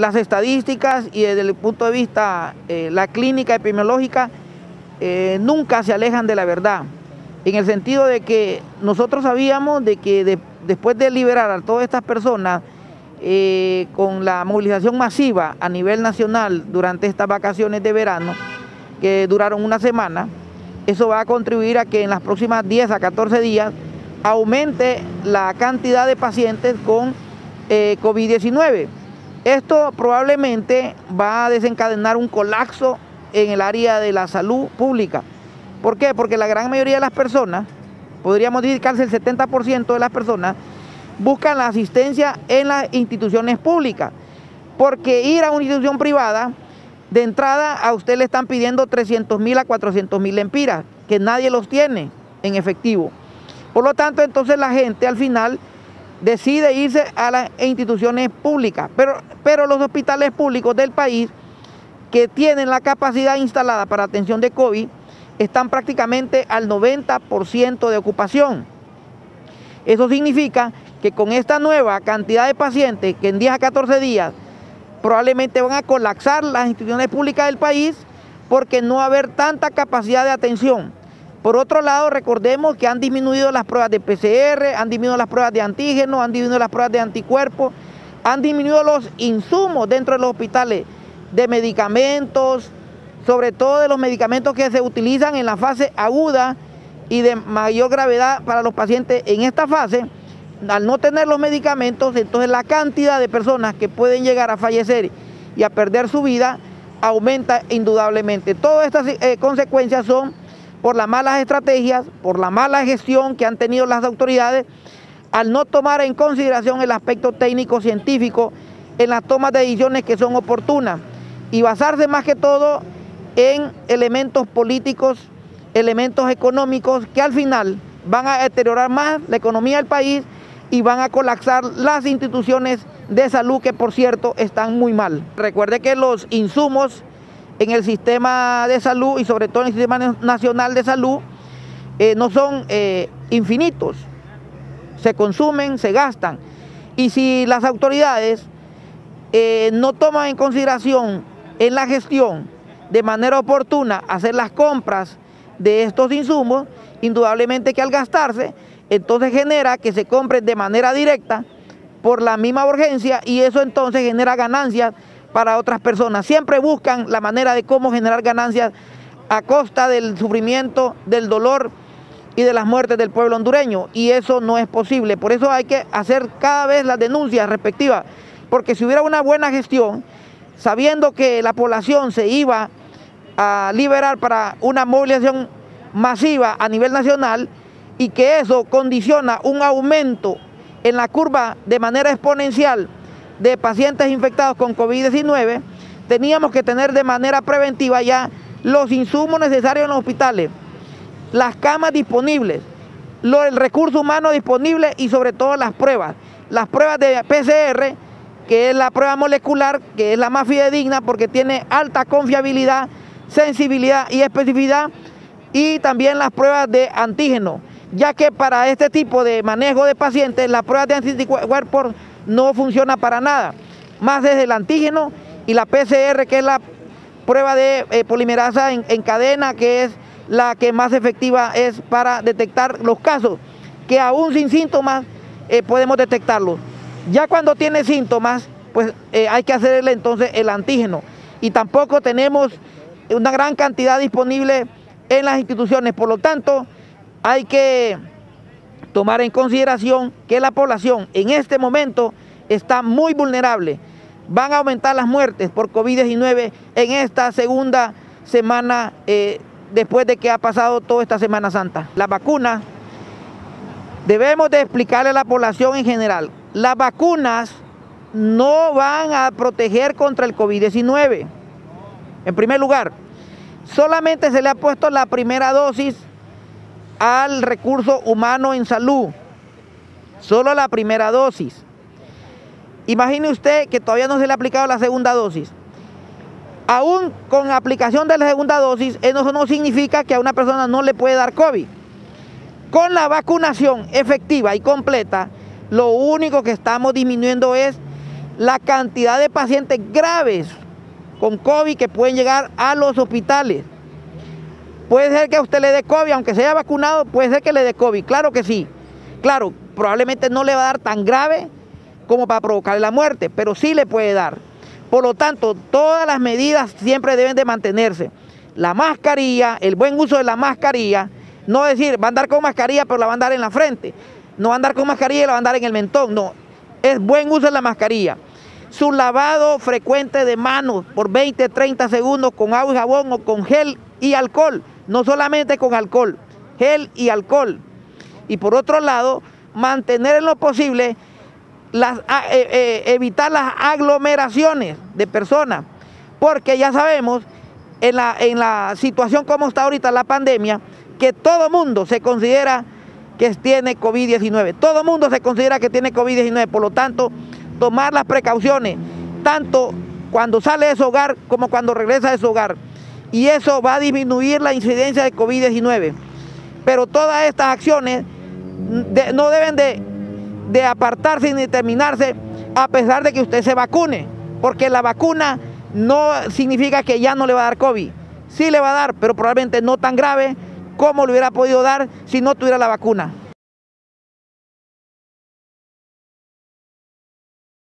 las estadísticas y desde el punto de vista eh, la clínica epidemiológica eh, nunca se alejan de la verdad, en el sentido de que nosotros sabíamos de que después de liberar a todas estas personas eh, con la movilización masiva a nivel nacional durante estas vacaciones de verano, que duraron una semana, eso va a contribuir a que en las próximas 10 a 14 días aumente la cantidad de pacientes con COVID-19. Esto probablemente va a desencadenar un colapso en el área de la salud pública. ¿Por qué? Porque la gran mayoría de las personas, podríamos decir casi el 70% de las personas, buscan la asistencia en las instituciones públicas. Porque ir a una institución privada, de entrada a usted le están pidiendo 300 mil a 400 mil empiras, que nadie los tiene en efectivo. Por lo tanto, entonces la gente al final decide irse a las instituciones públicas, pero, pero los hospitales públicos del país que tienen la capacidad instalada para atención de COVID están prácticamente al 90% de ocupación. Eso significa que con esta nueva cantidad de pacientes que en 10 a 14 días probablemente van a colapsar las instituciones públicas del país porque no va a haber tanta capacidad de atención. Por otro lado, recordemos que han disminuido las pruebas de PCR, han disminuido las pruebas de antígenos, han disminuido las pruebas de anticuerpos, han disminuido los insumos dentro de los hospitales de medicamentos, sobre todo de los medicamentos que se utilizan en la fase aguda y de mayor gravedad para los pacientes en esta fase. Al no tener los medicamentos, entonces la cantidad de personas que pueden llegar a fallecer y a perder su vida aumenta indudablemente. Todas estas eh, consecuencias son por las malas estrategias, por la mala gestión que han tenido las autoridades, al no tomar en consideración el aspecto técnico científico en las tomas de decisiones que son oportunas y basarse más que todo en elementos políticos, elementos económicos que al final van a deteriorar más la economía del país y van a colapsar las instituciones de salud que por cierto están muy mal. Recuerde que los insumos en el sistema de salud y sobre todo en el sistema nacional de salud eh, no son eh, infinitos, se consumen, se gastan. Y si las autoridades eh, no toman en consideración en la gestión de manera oportuna hacer las compras de estos insumos, indudablemente que al gastarse, entonces genera que se compren de manera directa por la misma urgencia y eso entonces genera ganancias para otras personas. Siempre buscan la manera de cómo generar ganancias a costa del sufrimiento, del dolor y de las muertes del pueblo hondureño. Y eso no es posible. Por eso hay que hacer cada vez las denuncias respectivas. Porque si hubiera una buena gestión, sabiendo que la población se iba a liberar para una movilización masiva a nivel nacional y que eso condiciona un aumento en la curva de manera exponencial de pacientes infectados con COVID-19, teníamos que tener de manera preventiva ya los insumos necesarios en los hospitales, las camas disponibles, el recurso humano disponible y sobre todo las pruebas. Las pruebas de PCR, que es la prueba molecular, que es la más fidedigna porque tiene alta confiabilidad, sensibilidad y especificidad, y también las pruebas de antígeno, ya que para este tipo de manejo de pacientes, las pruebas de anticuerpos no funciona para nada. Más desde el antígeno y la PCR, que es la prueba de eh, polimerasa en, cadena, que es la que más efectiva es para detectar los casos, que aún sin síntomas eh, podemos detectarlos. Ya cuando tiene síntomas, pues eh, hay que hacerle entonces el antígeno. Y tampoco tenemos una gran cantidad disponible en las instituciones. Por lo tanto, hay que tomar en consideración que la población en este momento está muy vulnerable. Van a aumentar las muertes por COVID-19 en esta segunda semana eh, después de que ha pasado toda esta Semana Santa. La vacuna, debemos de explicarle a la población en general, las vacunas no van a proteger contra el COVID-19. En primer lugar, solamente se le ha puesto la primera dosis al recurso humano en salud. Solo la primera dosis. Imagine usted que todavía no se le ha aplicado la segunda dosis. Aún con aplicación de la segunda dosis, eso no significa que a una persona no le puede dar COVID. Con la vacunación efectiva y completa, lo único que estamos disminuyendo es la cantidad de pacientes graves con COVID que pueden llegar a los hospitales. Puede ser que a usted le dé COVID, aunque se haya vacunado, puede ser que le dé COVID, claro que sí. Claro, probablemente no le va a dar tan grave como para provocarle la muerte, pero sí le puede dar. Por lo tanto, todas las medidas siempre deben de mantenerse. La mascarilla, el buen uso de la mascarilla, no decir, va a andar con mascarilla, pero la va a andar en la frente. No va a andar con mascarilla y la va a andar en el mentón. No, es buen uso de la mascarilla. Su lavado frecuente de manos por 20, 30 segundos con agua y jabón o con gel y alcohol. No solamente con alcohol, gel y alcohol. Y por otro lado, mantener en lo posible las, eh, eh, evitar las aglomeraciones de personas, porque ya sabemos en la, en la situación como está ahorita la pandemia, que todo mundo se considera que tiene COVID-19. Todo mundo se considera que tiene COVID-19, por lo tanto, tomar las precauciones, tanto cuando sale de su hogar como cuando regresa de su hogar. Y eso va a disminuir la incidencia de COVID-19. Pero todas estas acciones no deben de de apartarse ni terminarse a pesar de que usted se vacune, porque la vacuna no significa que ya no le va a dar COVID. Sí le va a dar, pero probablemente no tan grave como le hubiera podido dar si no tuviera la vacuna.